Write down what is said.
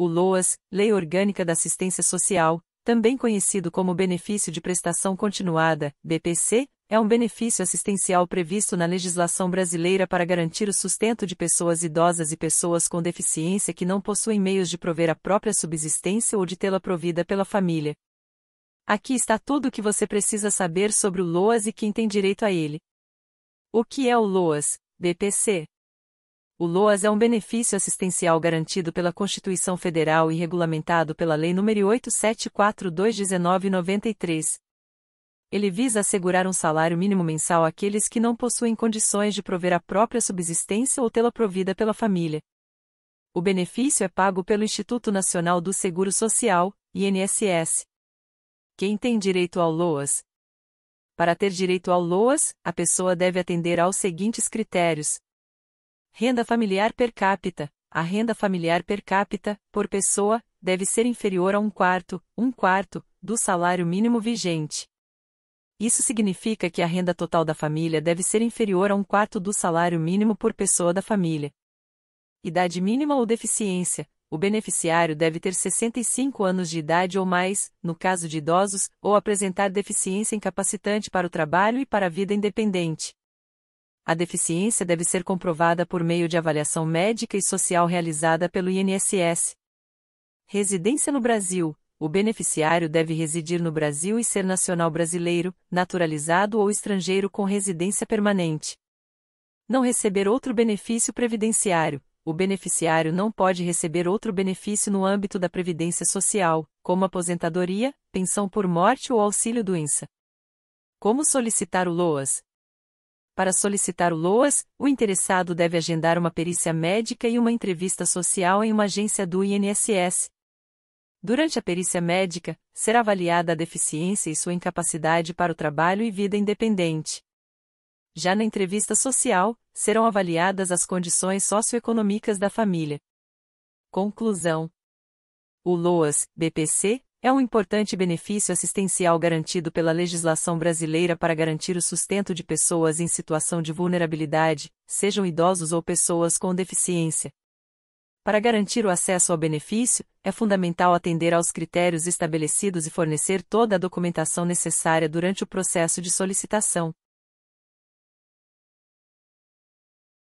O LOAS, Lei Orgânica da Assistência Social, também conhecido como Benefício de Prestação Continuada, BPC, é um benefício assistencial previsto na legislação brasileira para garantir o sustento de pessoas idosas e pessoas com deficiência que não possuem meios de prover a própria subsistência ou de tê-la provida pela família. Aqui está tudo o que você precisa saber sobre o LOAS e quem tem direito a ele. O que é o LOAS, BPC? O LOAS é um benefício assistencial garantido pela Constituição Federal e regulamentado pela Lei nº 8742-1993. Ele visa assegurar um salário mínimo mensal àqueles que não possuem condições de prover a própria subsistência ou tê-la provida pela família. O benefício é pago pelo Instituto Nacional do Seguro Social, INSS. Quem tem direito ao LOAS? Para ter direito ao LOAS, a pessoa deve atender aos seguintes critérios: Renda familiar per capita. A renda familiar per capita, por pessoa, deve ser inferior a um quarto, um quarto, do salário mínimo vigente. Isso significa que a renda total da família deve ser inferior a um quarto do salário mínimo por pessoa da família. Idade mínima ou deficiência. O beneficiário deve ter 65 anos de idade ou mais, no caso de idosos, ou apresentar deficiência incapacitante para o trabalho e para a vida independente a deficiência deve ser comprovada por meio de avaliação médica e social realizada pelo INSS. Residência no Brasil. O beneficiário deve residir no Brasil e ser nacional brasileiro, naturalizado ou estrangeiro com residência permanente. Não receber outro benefício previdenciário. O beneficiário não pode receber outro benefício no âmbito da Previdência Social, como aposentadoria, pensão por morte ou auxílio-doença. Como solicitar o LOAS? Para solicitar o LOAS, o interessado deve agendar uma perícia médica e uma entrevista social em uma agência do INSS. Durante a perícia médica, será avaliada a deficiência e sua incapacidade para o trabalho e vida independente. Já na entrevista social, serão avaliadas as condições socioeconômicas da família. Conclusão: O LOAS, BPC, é um importante benefício assistencial garantido pela legislação brasileira para garantir o sustento de pessoas em situação de vulnerabilidade, sejam idosos ou pessoas com deficiência. Para garantir o acesso ao benefício, é fundamental atender aos critérios estabelecidos e fornecer toda a documentação necessária durante o processo de solicitação.